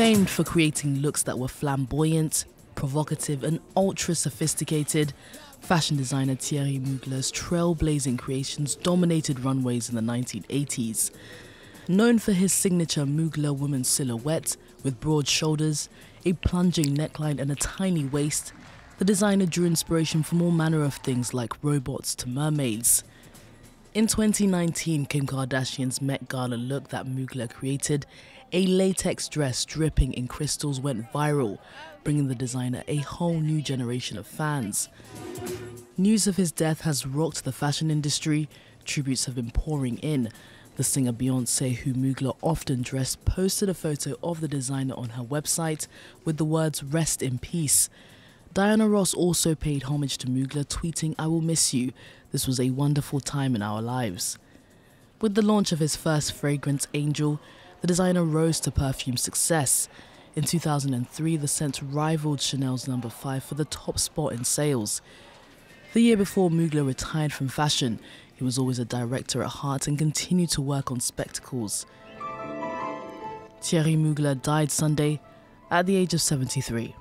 Famed for creating looks that were flamboyant, provocative, and ultra sophisticated, fashion designer Thierry Mugler's trailblazing creations dominated runways in the 1980s. Known for his signature Mugler woman silhouette with broad shoulders, a plunging neckline, and a tiny waist, the designer drew inspiration from all manner of things like robots to mermaids. In 2019, Kim Kardashian's Met Gala look that Mugler created, a latex dress dripping in crystals, went viral, bringing the designer a whole new generation of fans. News of his death has rocked the fashion industry, tributes have been pouring in. The singer Beyonce, who Mugler often dressed, posted a photo of the designer on her website with the words Rest in Peace. Diana Ross also paid homage to Mugler, tweeting, I will miss you. This was a wonderful time in our lives. With the launch of his first fragrance, Angel, the designer rose to perfume success. In 2003, the scent rivaled Chanel's number 5 for the top spot in sales. The year before Mugler retired from fashion, he was always a director at heart and continued to work on spectacles. Thierry Mugler died Sunday at the age of 73.